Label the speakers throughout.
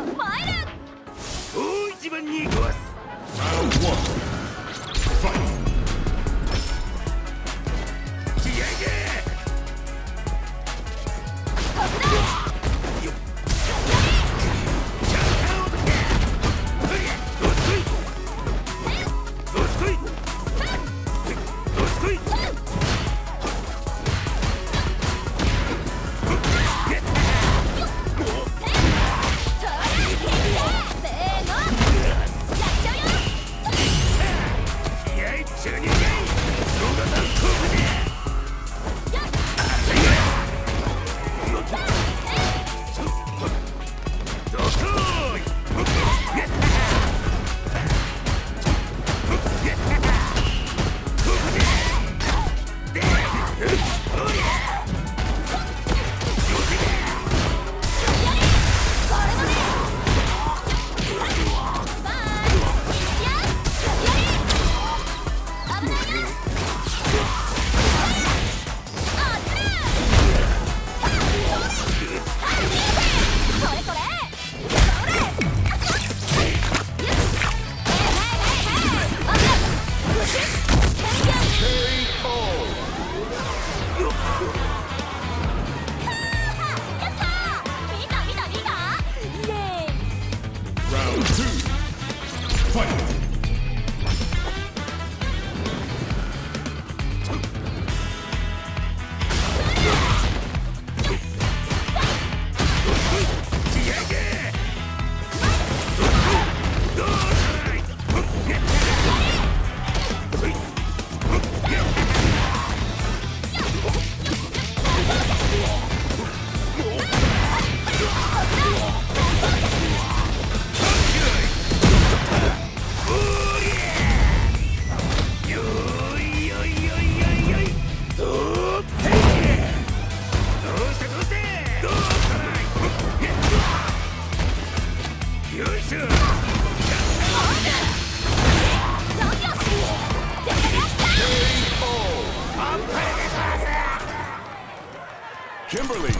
Speaker 1: 大一番に壊す
Speaker 2: Round one. Fight. Yeah, yeah. Fight! Kimberly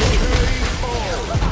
Speaker 1: Three, four.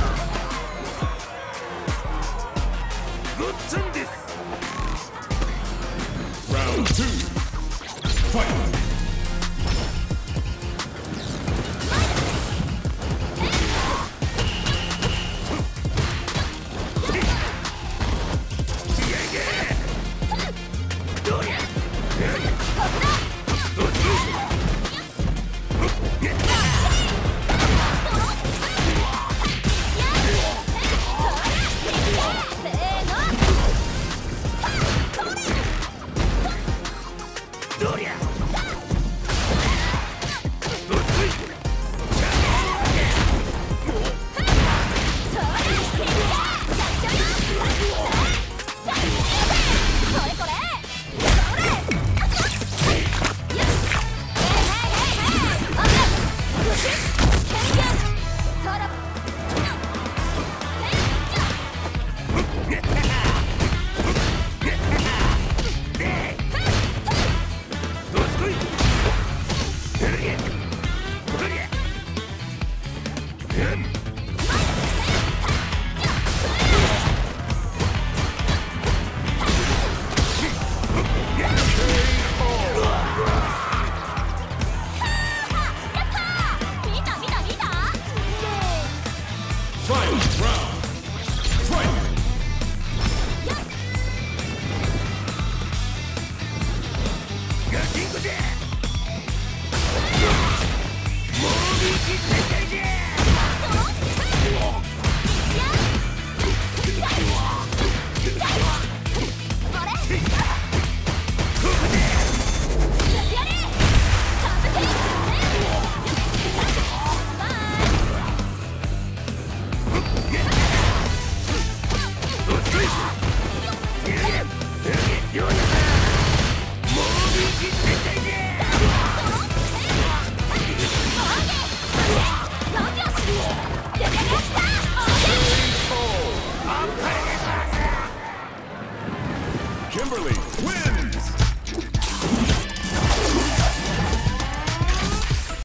Speaker 1: Final
Speaker 2: round.